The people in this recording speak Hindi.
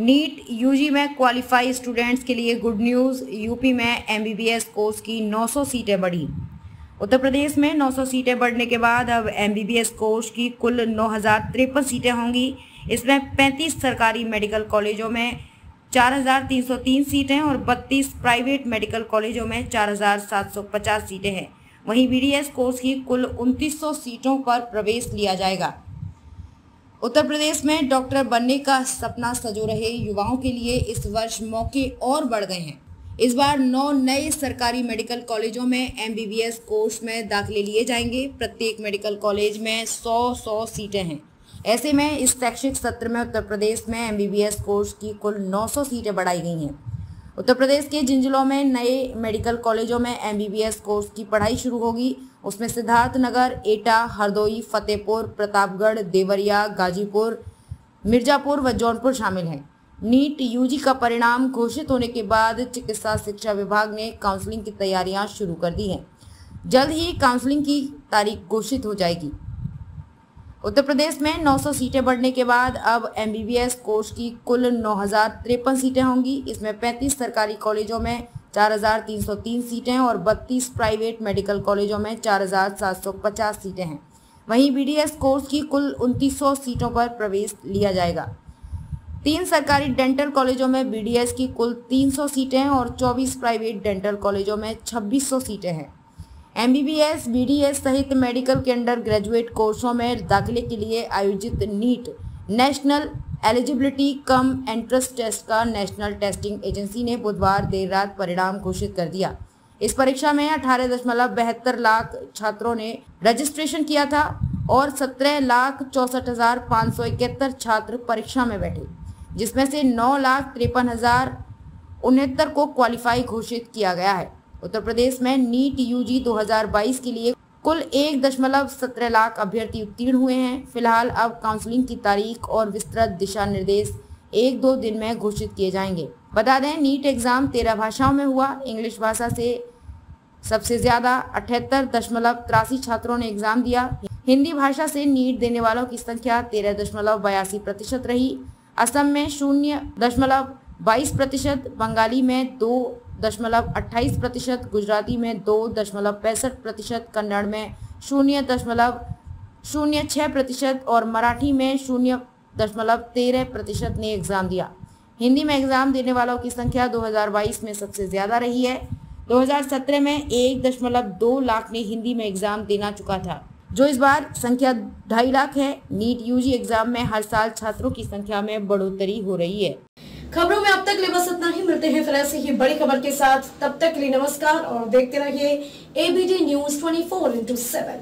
नीट यूजी में क्वालिफाई स्टूडेंट्स के लिए गुड न्यूज़ यूपी में एमबीबीएस कोर्स की 900 सीटें बढ़ी। उत्तर प्रदेश में 900 सीटें बढ़ने के बाद अब एमबीबीएस कोर्स की कुल नौ हज़ार तिरपन सीटें होंगी। इसमें 35 सरकारी मेडिकल कॉलेजों में 4,303 सीटें और 32 प्राइवेट मेडिकल कॉलेजों में 4,750 सीटें हैं। वहीं बीडीएस कोर्स की कुल 2900 सीटों पर प्रवेश लिया जाएगा। उत्तर प्रदेश में डॉक्टर बनने का सपना सजो रहे युवाओं के लिए इस वर्ष मौके और बढ़ गए हैं। इस बार नौ नए सरकारी मेडिकल कॉलेजों में एमबीबीएस कोर्स में दाखिले लिए जाएँगे। प्रत्येक मेडिकल कॉलेज में सौ सौ सीटें हैं। ऐसे में इस शैक्षिक सत्र में उत्तर प्रदेश में एमबीबीएस कोर्स की कुल 900 सीटें बढ़ाई गई हैं। उत्तर प्रदेश के जिन जिलों में नए मेडिकल कॉलेजों में एमबीबीएस कोर्स की पढ़ाई शुरू होगी। उसमें सिद्धार्थनगर, एटा, हरदोई, फतेहपुर, प्रतापगढ़, देवरिया, गाजीपुर, मिर्जापुर व जौनपुर शामिल हैं। नीट यूजी का परिणाम घोषित होने के बाद चिकित्सा शिक्षा विभाग ने काउंसलिंग की तैयारियाँ शुरू कर दी हैं। जल्द ही काउंसलिंग की तारीख घोषित हो जाएगी। उत्तर प्रदेश में 900 सीटें बढ़ने के बाद अब एमबीबीएस कोर्स की कुल नौ हज़ार तिरपन सीटें होंगी। इसमें 35 सरकारी कॉलेजों में 4,303 सीटें और 32 प्राइवेट मेडिकल कॉलेजों में 4,750 सीटें हैं। वहीं बीडीएस कोर्स की कुल 2900 सीटों पर प्रवेश लिया जाएगा। तीन सरकारी डेंटल कॉलेजों में बीडीएस की कुल 300 सीटें और 24 प्राइवेट डेंटल कॉलेजों में 2600 सीटें हैं। एमबीबीएस बीडीएस सहित मेडिकल के अंडर ग्रेजुएट कोर्सों में दाखिले के लिए आयोजित NEET national eligibility cum entrance test का नेशनल टेस्टिंग एजेंसी ने बुधवार देर रात परिणाम घोषित कर दिया। इस परीक्षा में अठारह दशमलव बहत्तर लाख छात्रों ने रजिस्ट्रेशन किया था और सत्रह लाख चौसठ हज़ार पाँच सौ इकहत्तर छात्र परीक्षा में बैठे, जिसमें से नौ लाख तिरपन हज़ार उनहत्तर को क्वालिफाई घोषित किया गया है। उत्तर प्रदेश में नीट यूजी 2022 के लिए कुल एक दशमलव सत्रह लाख अभ्यर्थी उत्तीर्ण हुए हैं। फ़िलहाल अब काउंसलिंग की तारीख और विस्तृत दिशा निर्देश एक दो दिन में घोषित किए जाएँगे। बता दें, नीट एग्ज़ाम तेरह भाषाओं में हुआ। इंग्लिश भाषा से सबसे ज़्यादा अठहत्तर दशमलव तिरासी छात्रों ने एग्ज़ाम दिया। हिंदी भाषा से नीट देने वालों की संख्या तेरह दशमलव बयासी प्रतिशत रही। असम में शून्य दशमलव बाईस प्रतिशत, बंगाली में दो दशमलव अट्ठाईस प्रतिशत, गुजराती में दो दशमलव पैंसठ प्रतिशत, कन्नड़ में शून्य दशमलव शून्य छः प्रतिशत और मराठी में शून्य दशमलव तेरह प्रतिशत ने एग्ज़ाम दिया। हिंदी में एग्ज़ाम देने वालों की संख्या 2022 में सबसे ज़्यादा रही है। 2017 में एक दशमलव दो लाख ने हिंदी में एग्ज़ाम देना चुका था। जो इस बार संख्या ढाई लाख है, नीट यूजी एग्ज़ाम में हर साल छात्रों की संख्या में बढ़ोतरी हो रही है। खबरों में अब तक लिए बस इतना ही। मिलते हैं फिर ऐसे ही बड़ी खबर के साथ। तब तक के लिए नमस्कार और देखते रहिए ABD news twenty four into seven